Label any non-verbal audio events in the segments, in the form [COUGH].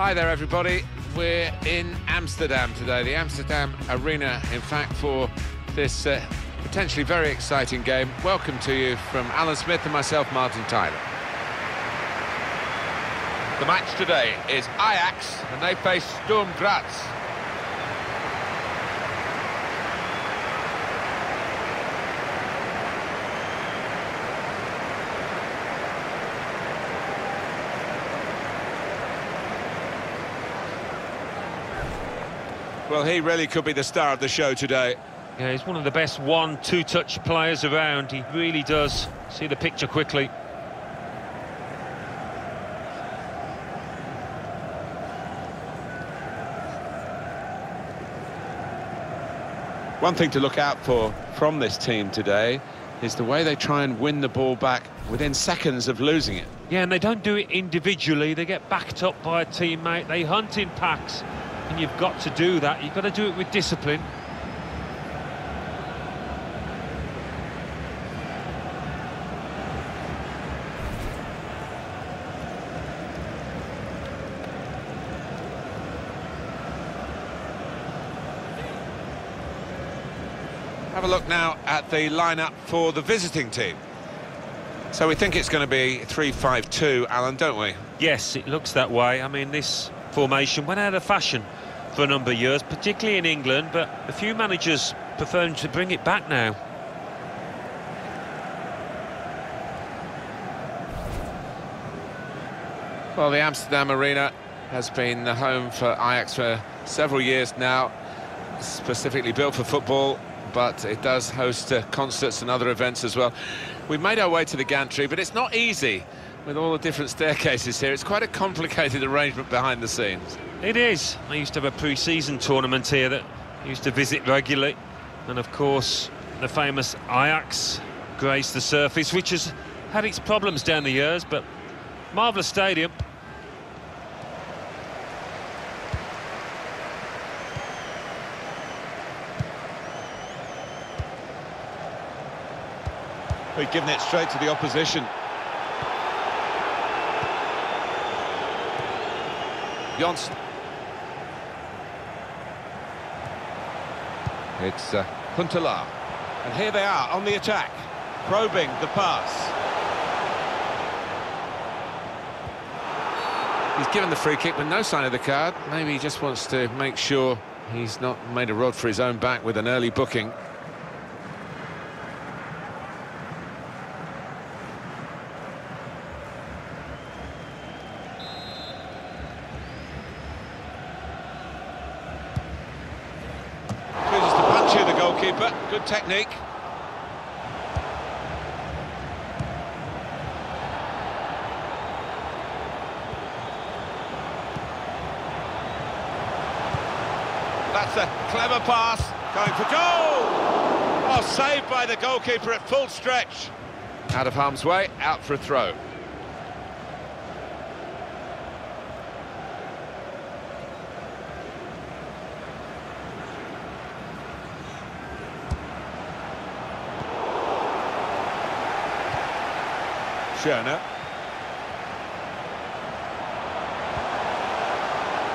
Hi there, everybody. We're in Amsterdam today, the Amsterdam Arena, in fact, for this uh, potentially very exciting game. Welcome to you from Alan Smith and myself, Martin Tyler. The match today is Ajax, and they face Sturm Graz. Well, he really could be the star of the show today. Yeah, he's one of the best one, two-touch players around. He really does see the picture quickly. One thing to look out for from this team today is the way they try and win the ball back within seconds of losing it. Yeah, and they don't do it individually. They get backed up by a teammate. They hunt in packs and you've got to do that. You've got to do it with discipline. Have a look now at the lineup for the visiting team. So we think it's going to be 3-5-2, Alan, don't we? Yes, it looks that way. I mean, this formation went out of fashion for a number of years, particularly in England, but a few managers prefer to bring it back now. Well, the Amsterdam Arena has been the home for Ajax for several years now, specifically built for football, but it does host uh, concerts and other events as well. We've made our way to the gantry, but it's not easy with all the different staircases here. It's quite a complicated [LAUGHS] arrangement behind the scenes. It is. I used to have a pre-season tournament here that I used to visit regularly. And of course, the famous Ajax graced the surface, which has had its problems down the years, but marvellous stadium. We've given it straight to the opposition. Johnson. It's uh, Huntelaar. And here they are on the attack, probing the pass. He's given the free kick with no sign of the card. Maybe he just wants to make sure he's not made a rod for his own back with an early booking. Goalkeeper. Good technique. That's a clever pass. Going for goal! Oh, saved by the goalkeeper at full stretch. Out of harm's way, out for a throw. Schöne.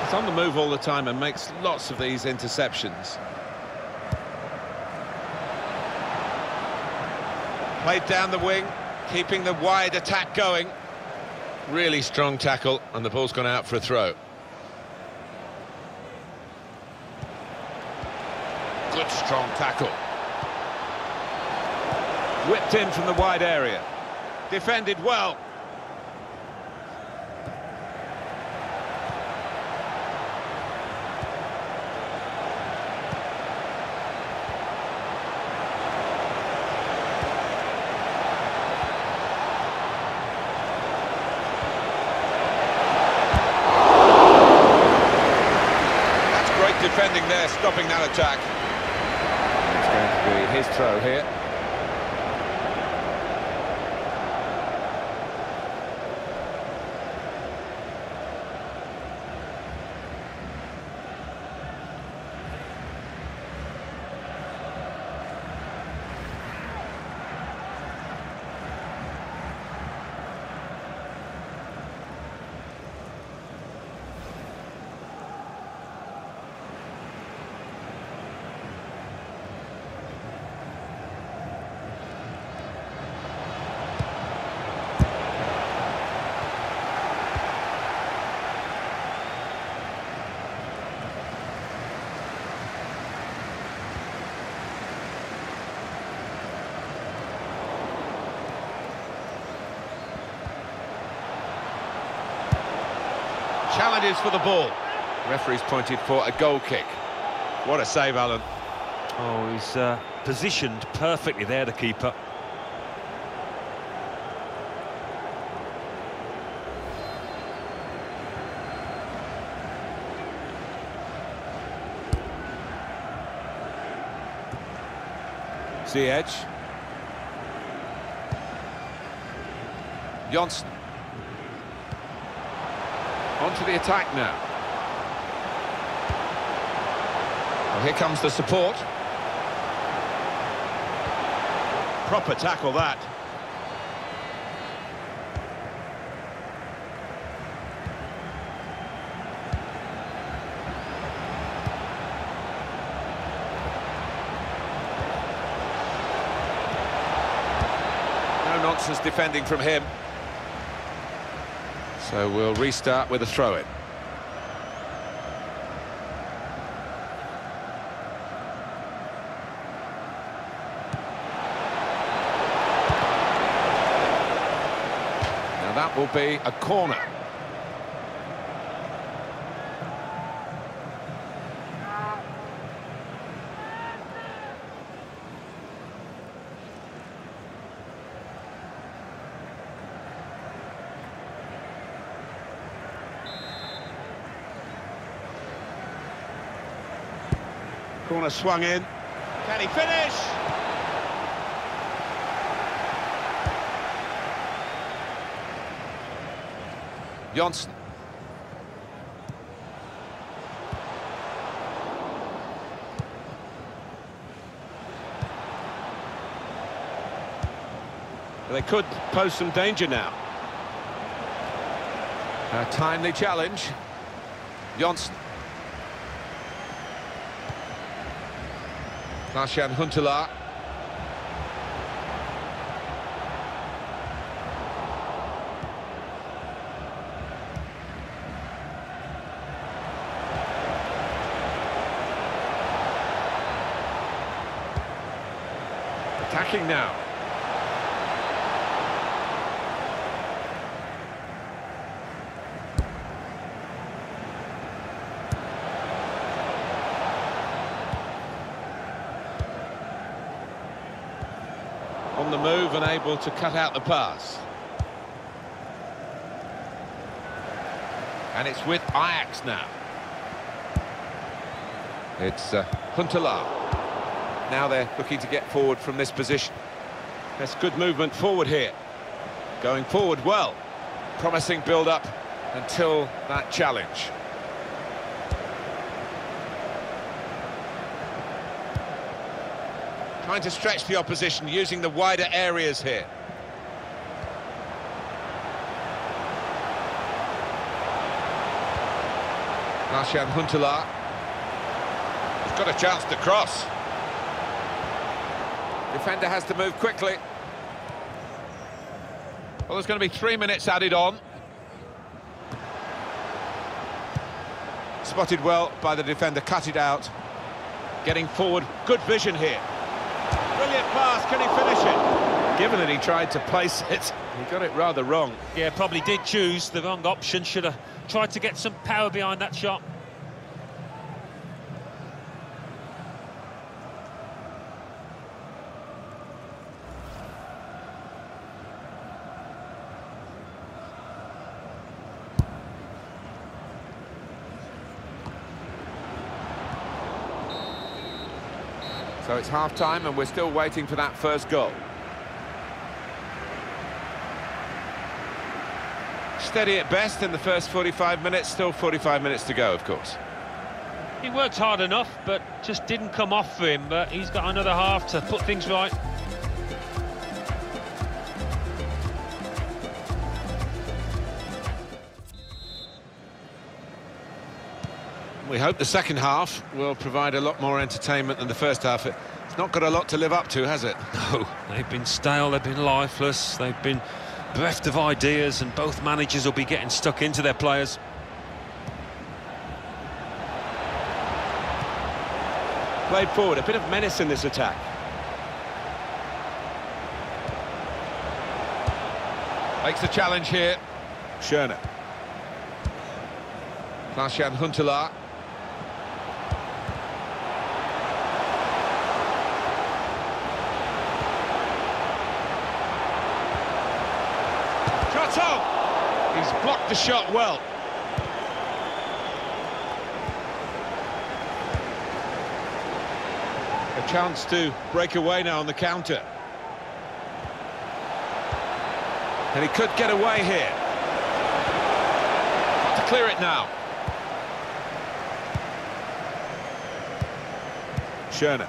He's on the move all the time and makes lots of these interceptions. Played down the wing, keeping the wide attack going. Really strong tackle, and the ball's gone out for a throw. Good strong tackle. Whipped in from the wide area. Defended well. That's great defending there, stopping that attack. It's going to be his throw here. Challenges for the ball. Referee's pointed for a goal kick. What a save, Alan. Oh, he's uh, positioned perfectly there, the keeper. Ziyech. Johnson. On to the attack now. Well, here comes the support. Proper tackle that. No nonsense defending from him. So we'll restart with a throw-in. Now that will be a corner. Corner swung in. Can he finish? Johnson. They could pose some danger now. A timely challenge. Johnson. Marcian Huntelaar. Attacking now. The move and able to cut out the pass. And it's with Ajax now. It's uh, Huntelaar. Now they're looking to get forward from this position. That's good movement forward here. Going forward well. Promising build-up until that challenge. Trying to stretch the opposition, using the wider areas here. Marcian Huntelaar. He's got a chance to cross. Defender has to move quickly. Well, there's going to be three minutes added on. Spotted well by the defender, cut it out. Getting forward, good vision here. Brilliant pass, can he finish it? Given that he tried to place it, he got it rather wrong. Yeah, probably did choose the wrong option. Should have tried to get some power behind that shot. It's half-time and we're still waiting for that first goal. Steady at best in the first 45 minutes, still 45 minutes to go, of course. He worked hard enough, but just didn't come off for him. But he's got another half to put things right. We hope the second half will provide a lot more entertainment than the first half. It's not got a lot to live up to, has it? [LAUGHS] No, they've been stale, they've been lifeless, they've been bereft of ideas, and both managers will be getting stuck into their players. Played forward, a bit of menace in this attack. Makes the challenge here. Schöne. Klaas-Jan Huntelaar. Shot on! He's blocked the shot well. A chance to break away now on the counter. And he could get away here. Got to clear it now. Schöne.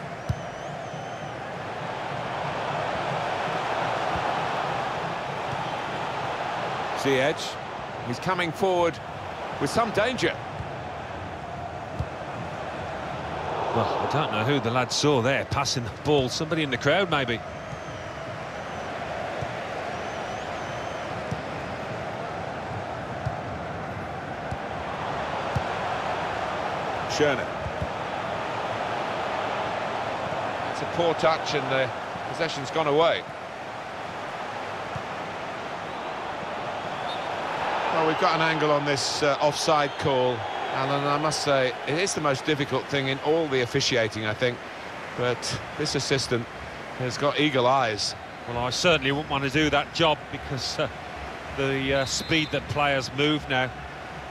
Ziyech. He's coming forward with some danger. Well, I don't know who the lad saw there passing the ball. Somebody in the crowd, maybe. Schöne. It's a poor touch and the possession's gone away. We've got an angle on this uh, offside call, Alan, I must say, it is the most difficult thing in all the officiating, I think. But this assistant has got eagle eyes. Well, I certainly wouldn't want to do that job because uh, the uh, speed that players move now,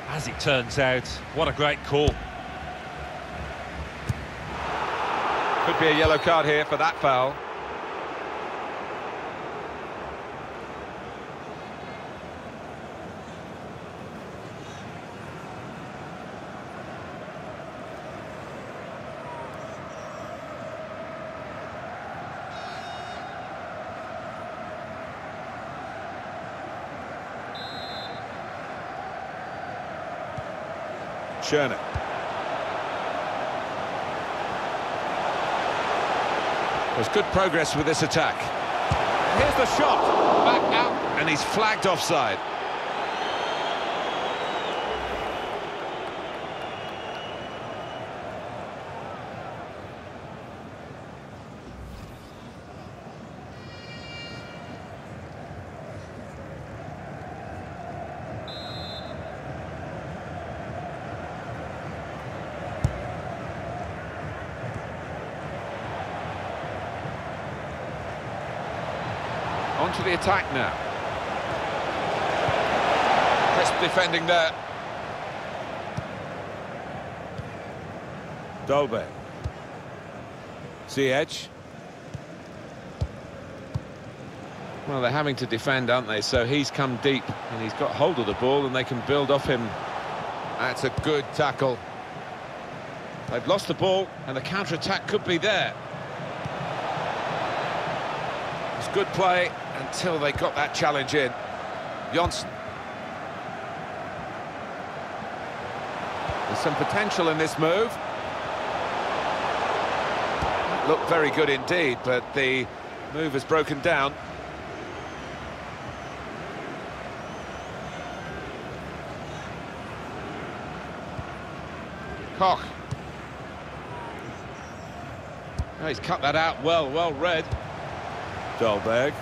as it turns out, what a great call. Could be a yellow card here for that foul. There's good progress with this attack. Here's the shot. Back out. And he's flagged offside. The attack now. Crisp defending there. Dolbe. Ziyech. Well, they're having to defend, aren't they? So he's come deep and he's got hold of the ball and they can build off him. That's a good tackle. They've lost the ball and the counter-attack could be there. It's good play until they got that challenge in. Johnson. There's some potential in this move. Looked very good indeed, but the move has broken down. Koch. Oh, he's cut that out well, well read. Dolberg.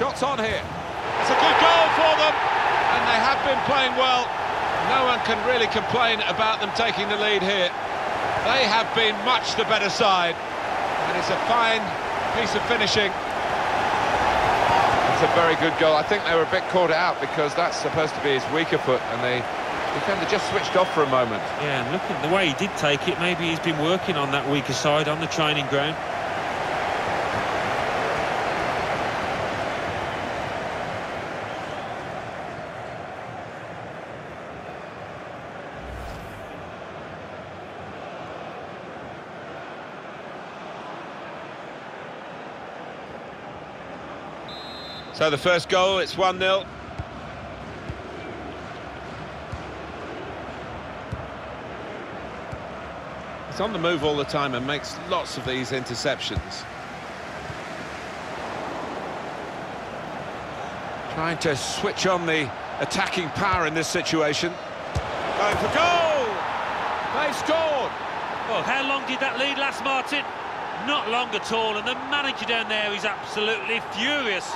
Shots on here. It's a good goal for them, and they have been playing well. No one can really complain about them taking the lead here. They have been much the better side, and it's a fine piece of finishing. It's a very good goal. I think they were a bit caught out because that's supposed to be his weaker foot, and the defender just switched off for a moment. Yeah, and look at the way he did take it. Maybe he's been working on that weaker side on the training ground. So the first goal, it's 1-0. He's on the move all the time and makes lots of these interceptions. Trying to switch on the attacking power in this situation. Going for goal! They've scored! Well, how long did that lead last, Martin? Not long at all, and the manager down there is absolutely furious.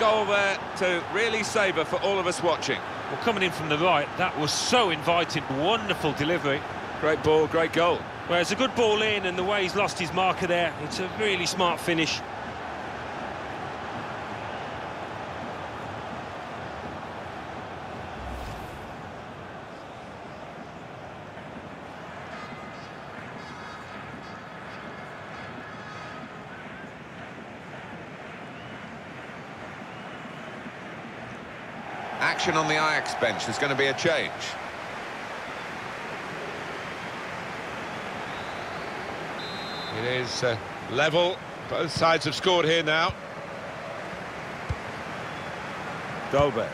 Goal there to really savour for all of us watching. Well, coming in from the right, that was so inviting. Wonderful delivery. Great ball, great goal. Well, it's a good ball in, and the way he's lost his marker there, it's a really smart finish. Action on the Ajax bench. There's going to be a change. It is uh, level. Both sides have scored here now. Dolberg.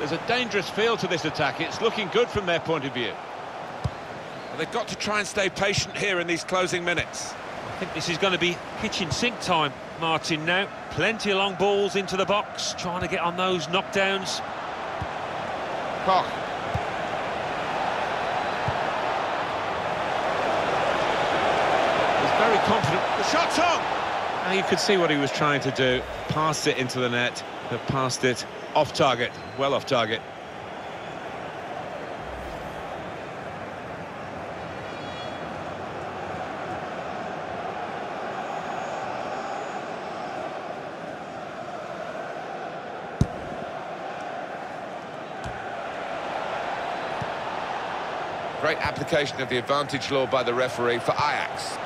There's a dangerous feel to this attack. It's looking good from their point of view. Well, they've got to try and stay patient here in these closing minutes. I think this is going to be kitchen sink time, Martin, now. Plenty of long balls into the box, trying to get on those knockdowns. Koch. He's very confident. The shot's on! And you could see what he was trying to do. Passed it into the net, but passed it off target, well off target. Application of the advantage law by the referee for Ajax.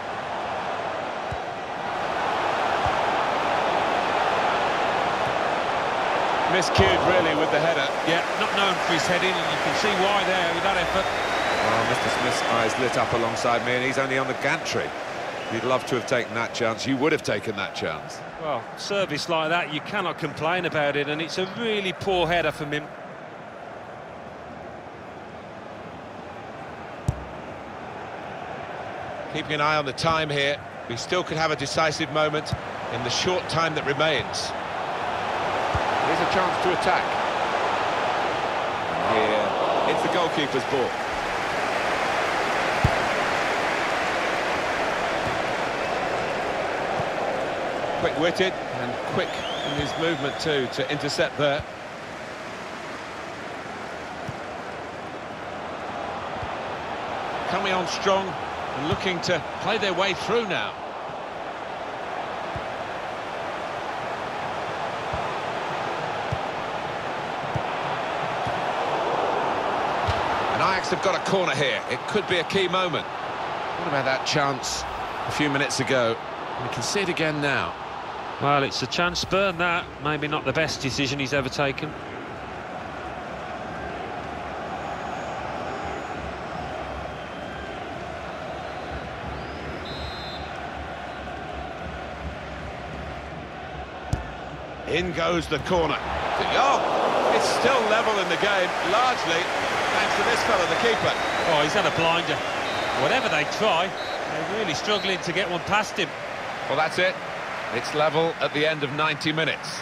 Miscued, really, with the header. Yeah, not known for his heading, and you can see why there with that effort. Oh, well, Mr Smith's eyes lit up alongside me, and he's only on the gantry. You'd love to have taken that chance. You would have taken that chance. Well, service like that, you cannot complain about it, and it's a really poor header from him. Keeping an eye on the time here. We still could have a decisive moment in the short time that remains. Here's a chance to attack. Here, it's the goalkeeper's ball. Quick-witted and quick in his movement too to intercept there. Coming on strong and looking to play their way through now. And Ajax have got a corner here. It could be a key moment. What about that chance a few minutes ago? We can see it again now. Well, it's a chance burn that. Maybe not the best decision he's ever taken. In goes the corner. Oh, it's still level in the game, largely thanks to this fella, the keeper. Oh, he's had a blinder. Whatever they try, they're really struggling to get one past him. Well, that's it. It's level at the end of 90 minutes.